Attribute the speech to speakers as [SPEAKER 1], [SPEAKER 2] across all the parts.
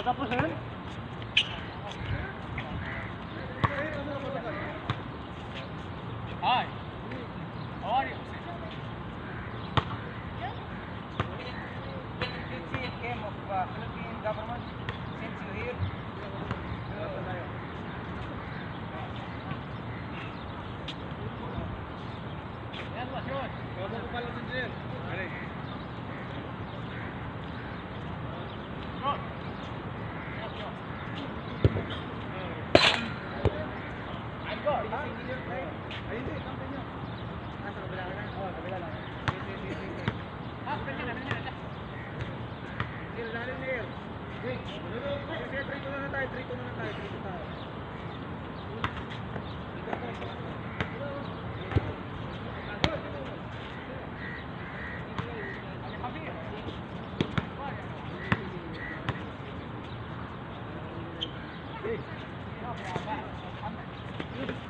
[SPEAKER 1] Tatapos na? Thank you.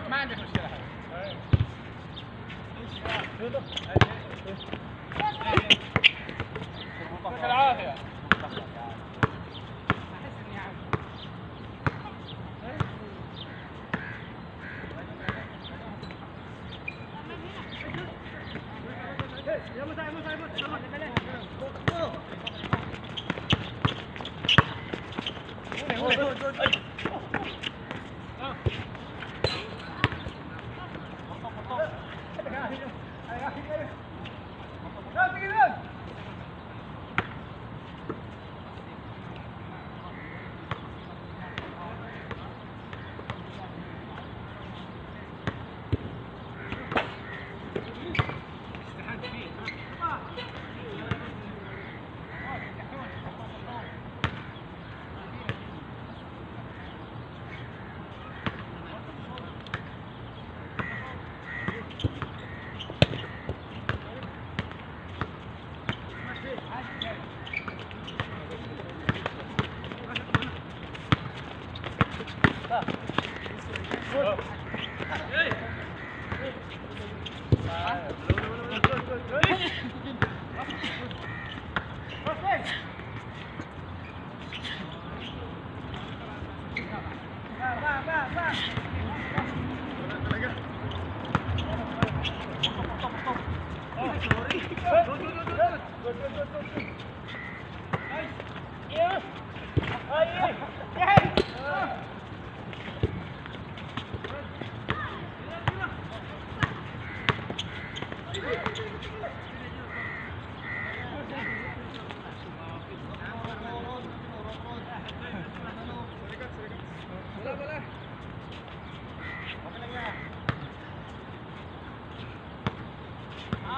[SPEAKER 1] شوت ما عندك
[SPEAKER 2] Good, good, good, good. Nice. Yeah. Aye.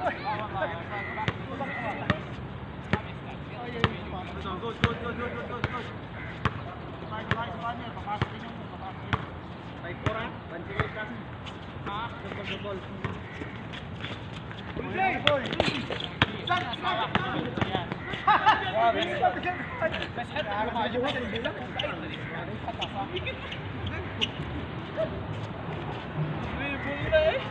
[SPEAKER 1] Dribble na eh!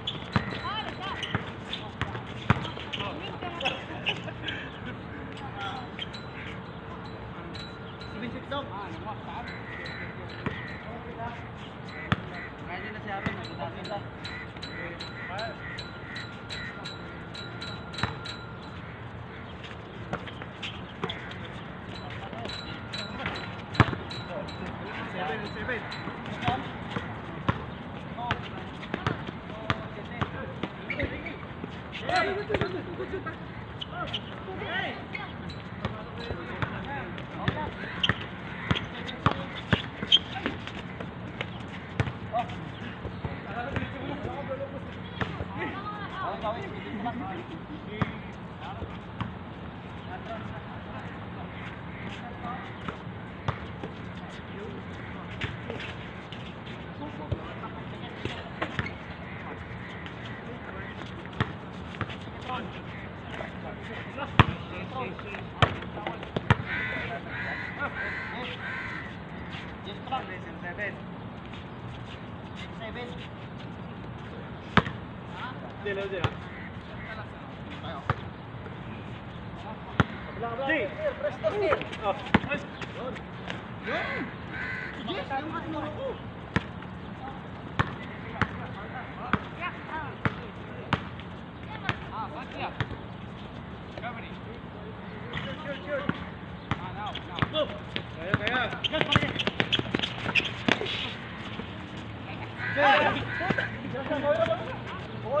[SPEAKER 2] Boa,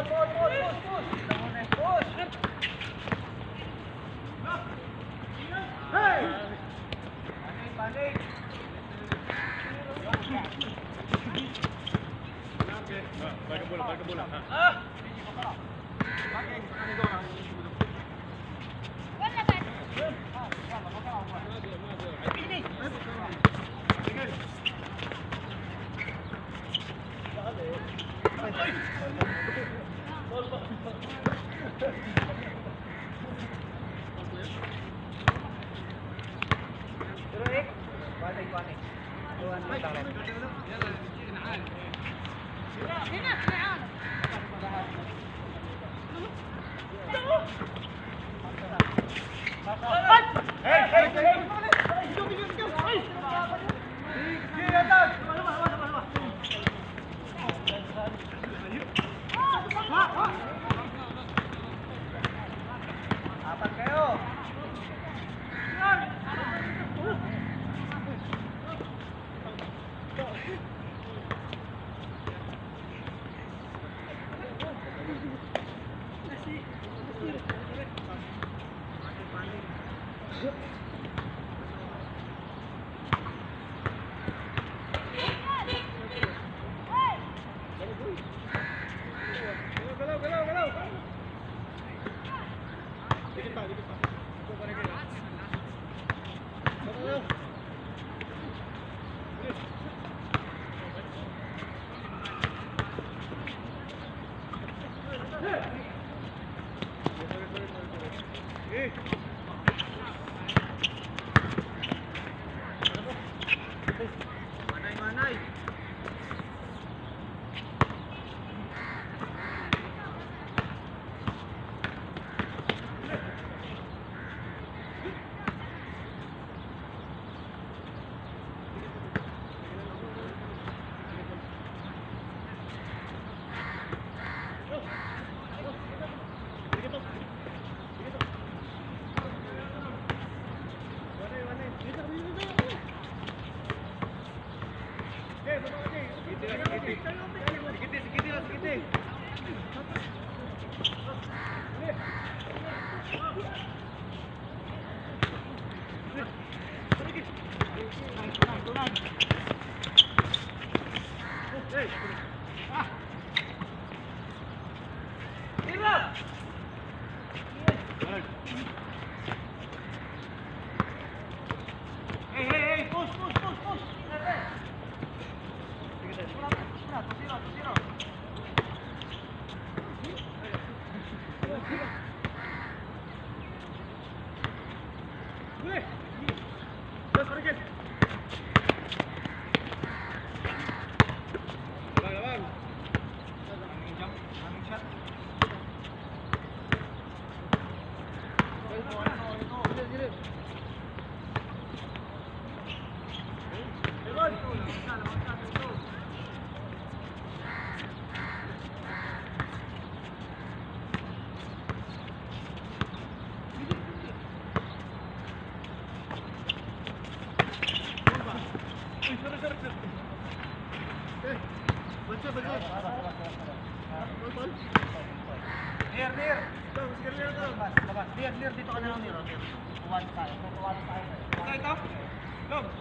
[SPEAKER 2] boa, boa, boa, boa. 掰个布来掰个布
[SPEAKER 1] 来给你个棒拿给
[SPEAKER 2] 你个棒
[SPEAKER 1] Thank you. 예.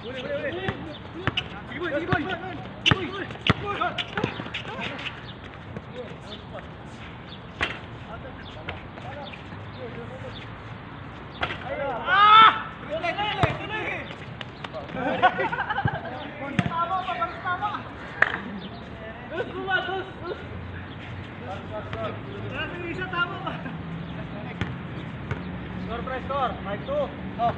[SPEAKER 2] Boleh, boleh, boleh. Sigi boy, sigi boy. Sigi boy. Ah! Tuloy, tuloy, tuloy. Tama pa, balik tama. Terus, kumas, terus, terus. Terus,
[SPEAKER 1] isa tama pa.
[SPEAKER 2] Score, press, score. 5-2. 啊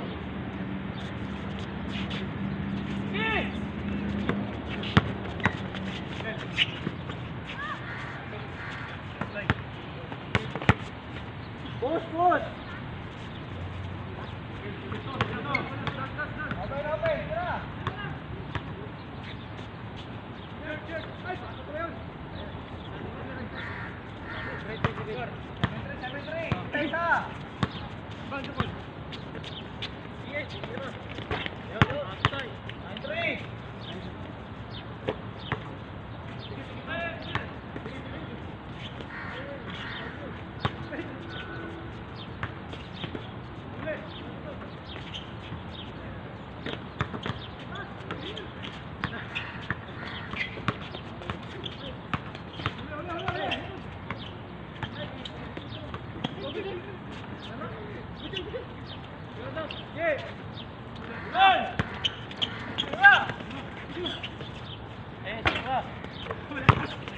[SPEAKER 2] どうですか?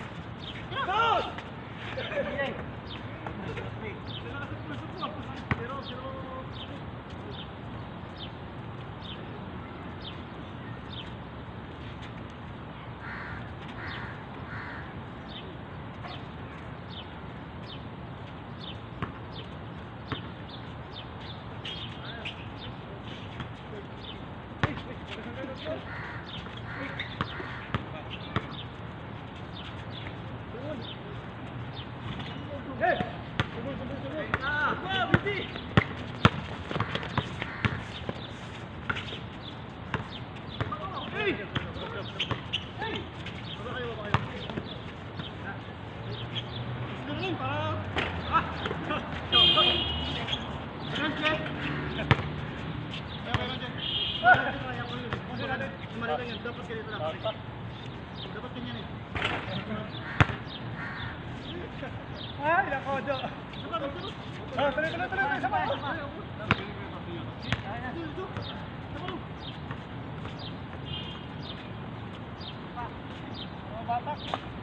[SPEAKER 1] Ay, nakodo.
[SPEAKER 2] Oh, tuloy, tuloy, tuloy, tuloy,
[SPEAKER 1] sama. Batak.